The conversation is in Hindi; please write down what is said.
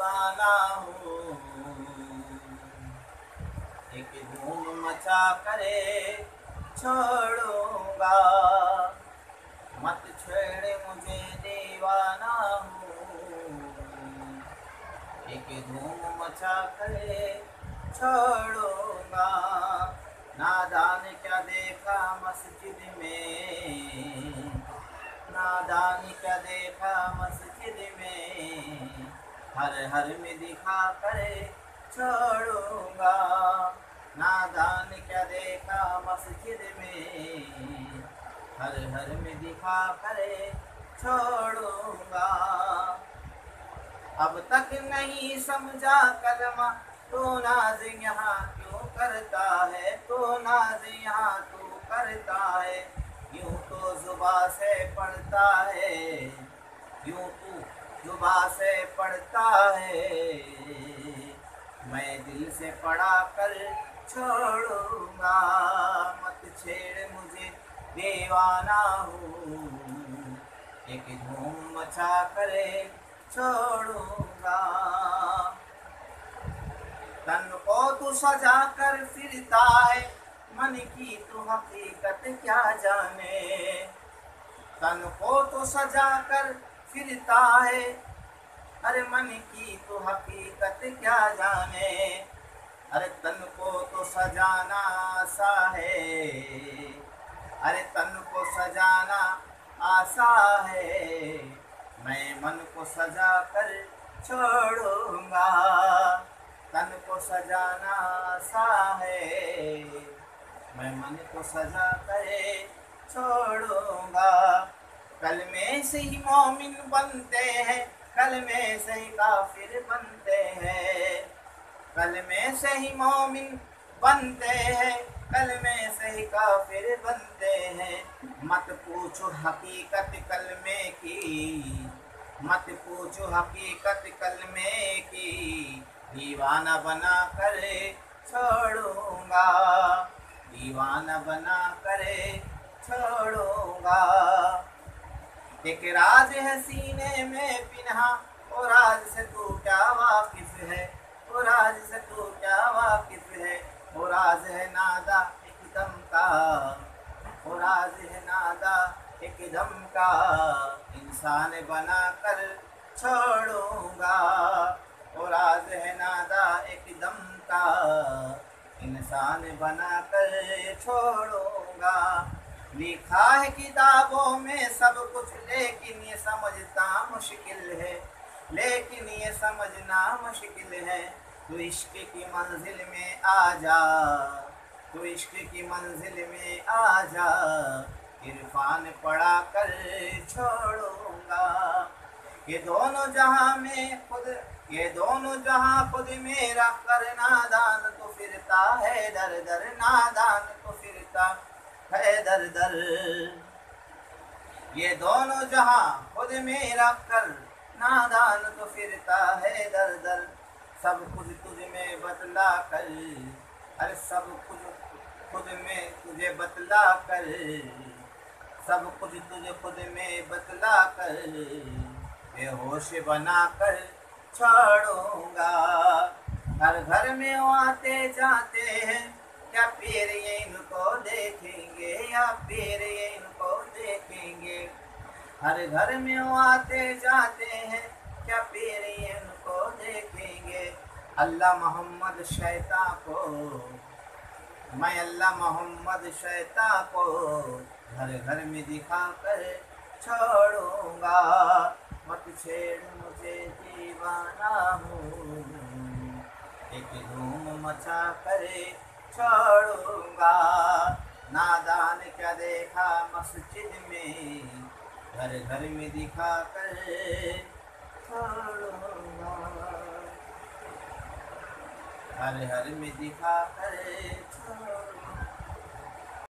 दीवाना हूँ। एक धूम मचा करे छोड़ूँगा। मत छेड़े मुझे दीवाना हूँ। एक धूम मचा करे छोड़ूँगा। नादान क्या देखा मस्जिद में। नादान क्या देखा मस्जिद में। हर हर में दिखा करे छोड़ूँगा। नादान क्या देखा मस्जिद में। हर हर में दिखा करे छोड़ूँगा। अब तक नहीं समझा कलमा तो नाज यहाँ क्यों करता है? तो नाज यहाँ तू करता है? यूँ तो जुबा से पढ़ता है। यूँ तू जुबा से पढ़ता है। मैं दिल से पढ़ा कर छोड़ूँगा। मत छेड़ मुझे, दीवाना हूँ। एक धूम मचा करे छोड़ूँगा। तन को तू सजा कर फिरता है। मन की तू हकीकत क्या जाने। तन को तो सजा कर फिरता है। अरे मन की तो हकीकत क्या जाने? अरे तन को तो सजाना आसा है। अरे तन को सजाना आसा है। मैं मन को सजा कर छोड़ूँगा। तन को सजाना आसा है। मैं मन को सजा करे छोड़ूँगा। कल में से ही मोमिन बनते हैं, कल में से ही काफिर बनते हैं। कल में से ही मोमिन बनते हैं, कल में से ही काफिर बनते हैं। मत पूछो हकीकत कल में की, मत पूछो हकीकत कल में की। दीवाना बना करे छोड़ूँगा, दीवाना बना करे छोड़ूँगा। एक राज है सीने में पिन्हा, ओ राज से तू क्या वाकिफ है? ओ राज से तू क्या वाकिफ है? ओ राज है नादा एकदम का। ओ राज है नादा एकदम का। इंसान बना कर छोड़ूँगा। ओ राज है नादा एकदम का। इंसान बना कर छोड़ूँगा। लिखा है किताबों में सब कुछ, लेकिन ये समझता मुश्किल है। लेकिन ये समझना मुश्किल है। तू इश्क की मंजिल में आ जा, तू इश्क की मंजिल में आ जा। इरफान पढ़ा कर छोड़ूँगा। ये दोनों जहाँ में खुद, ये दोनों जहाँ खुद मेरा कर नादान तो फिरता है दर दर नादान तो फिरता है दर दर। ये दोनों जहाँ खुद मेरा कर, नादान तो फिरता है दर दर। सब कुछ तुझ में बतला कर, अरे सब कुछ खुद में तुझे बतला कर। सब कुछ तुझे खुद में बतला कर, बेहोश बना कर छोड़ूँगा। हर घर में आते जाते हैं, क्या फिर ये इनको देखेंगे? या फिर इनको देखेंगे। हर घर में वो आते जाते हैं, क्या फिर इनको देखेंगे? अल्लाह मोहम्मद शैता को, मैं अल्लाह मोहम्मद शैता को घर घर में दिखा कर छोड़ूँगा। मत छेड़ मुझे दीवाना हूँ, एक धूम मचा करे छोड़ूँगा। नादान क्या देखा मस्जिद में घर घर में दिखा कर। हर हर में दिखा कर।